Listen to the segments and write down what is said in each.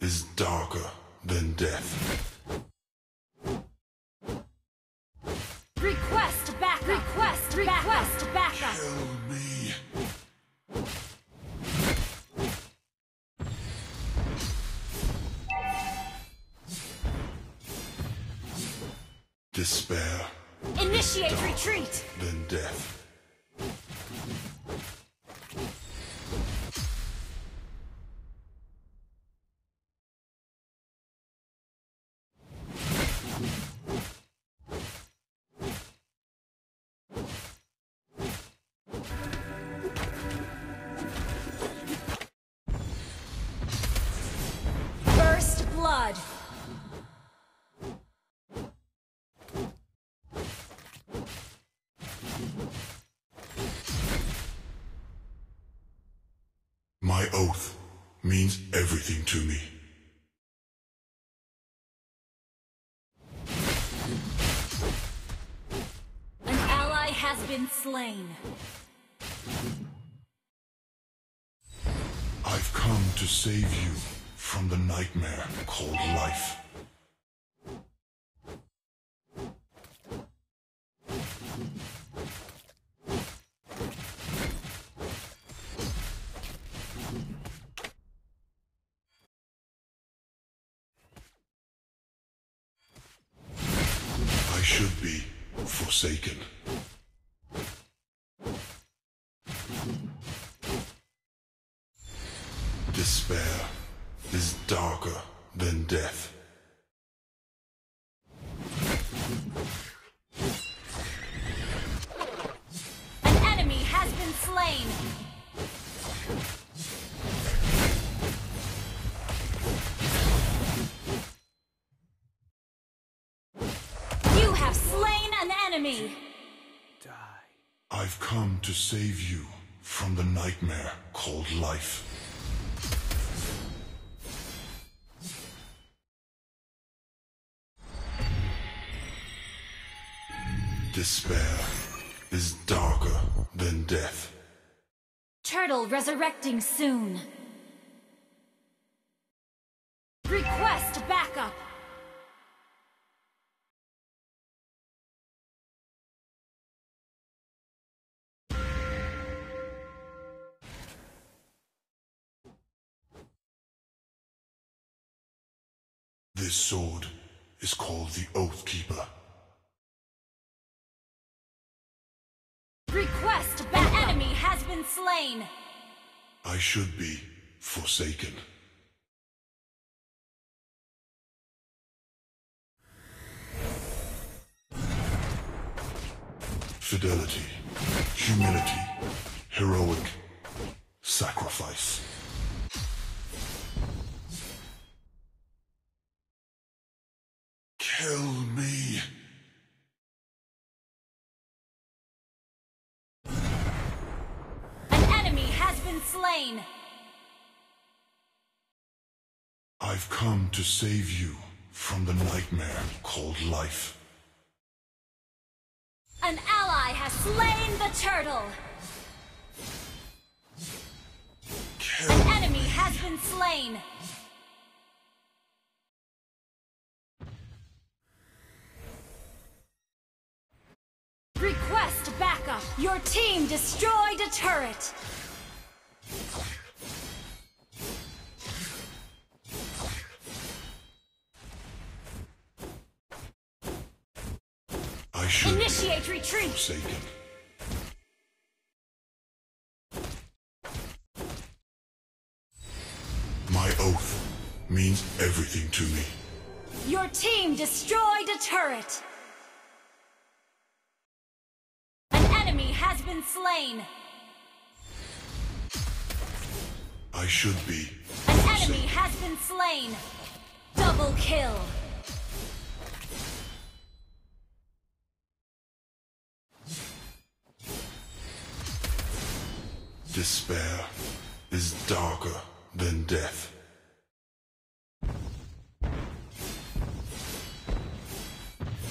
is darker than death. Request backup! Request, request backup! Kill me. Despair Initiate retreat! than death. Oath means everything to me. An ally has been slain. I've come to save you from the nightmare called life. I should be forsaken. Despair is darker than death. To save you from the nightmare called life. Despair is darker than death. Turtle resurrecting soon. Request backup. This sword is called the Oath Keeper. Request back. Enemy has been slain. I should be forsaken. Fidelity, humility, heroic, sacrifice. Kill me. An enemy has been slain. I've come to save you from the nightmare called life. An ally has slain the turtle. Kill An enemy has been slain. Request backup. Your team destroyed a turret. I should Initiate retreat. forsaken. My oath means everything to me. Your team destroyed a turret. Been slain. I should be An enemy has been slain. Double kill. Despair is darker than death.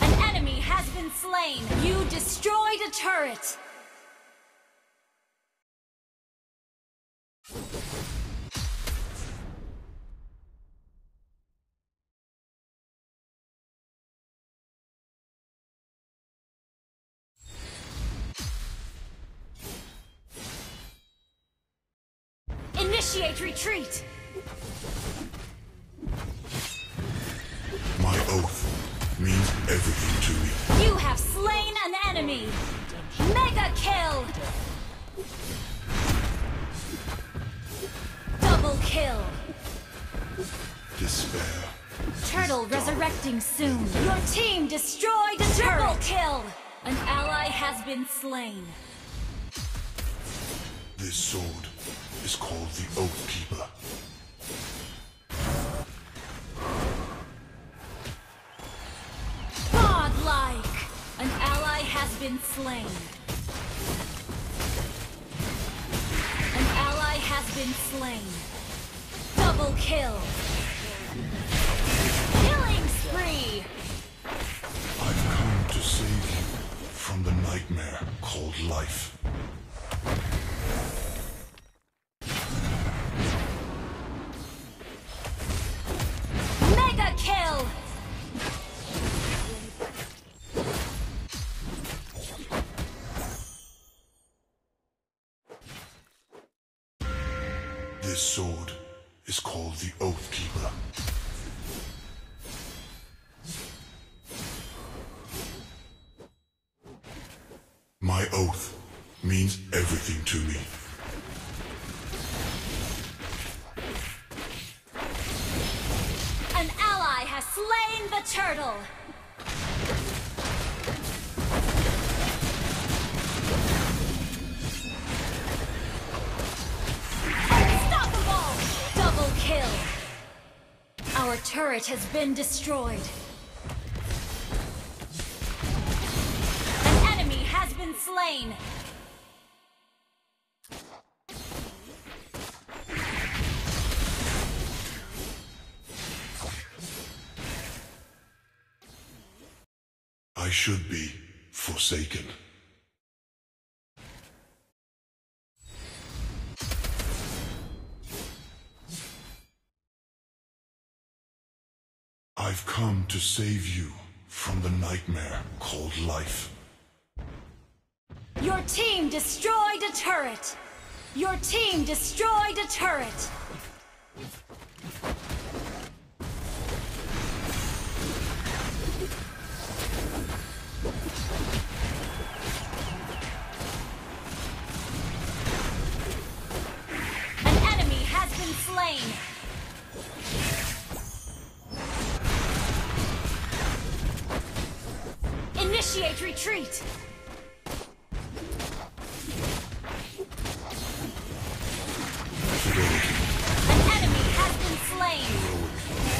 An enemy has been slain. You destroyed a turret. Initiate retreat! My oath means everything to me. You have slain an enemy! Mega kill! Double kill! Despair. Turtle resurrecting soon. Your team destroyed a Triple kill! An ally has been slain. This sword is called the Oath Keeper. Godlike! An ally has been slain. An ally has been slain. Double kill! Killing spree! I've come to save you from the nightmare called life. Is called the Oath Keeper. My oath means everything to me. Turret has been destroyed. An enemy has been slain! I should be forsaken. I've come to save you from the nightmare called life. Your team destroyed a turret! Your team destroyed a turret! An enemy has been slain! Initiate retreat! An enemy has been slain!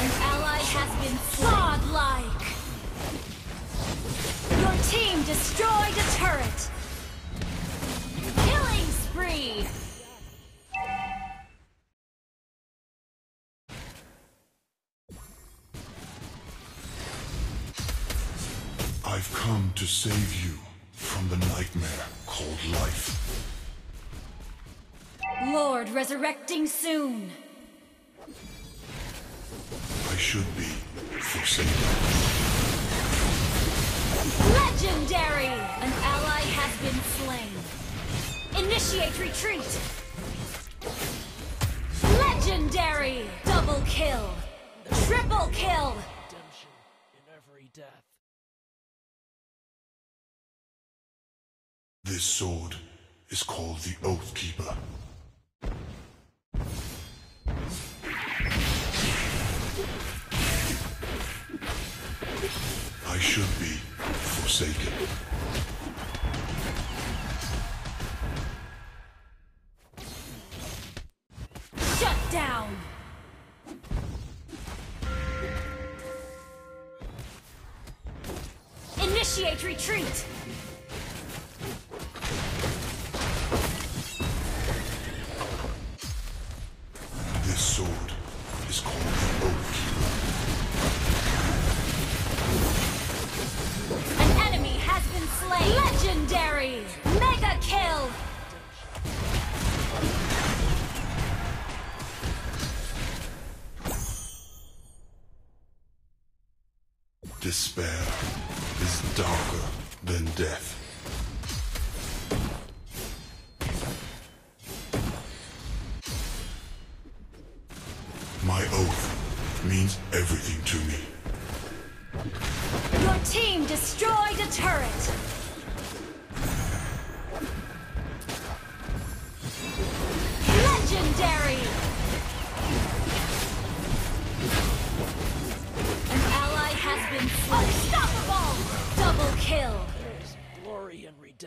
An ally has been godlike! Your team destroyed a turret! To save you from the nightmare called life. Lord resurrecting soon! I should be forsaken. Legendary! An ally has been slain. Initiate retreat! Legendary! Double kill! Triple kill! This sword is called the Oath Keeper. I should be forsaken. Despair is darker than death. My oath means everything to me. Your team destroyed a turret!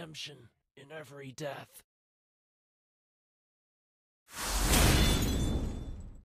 Redemption in every death.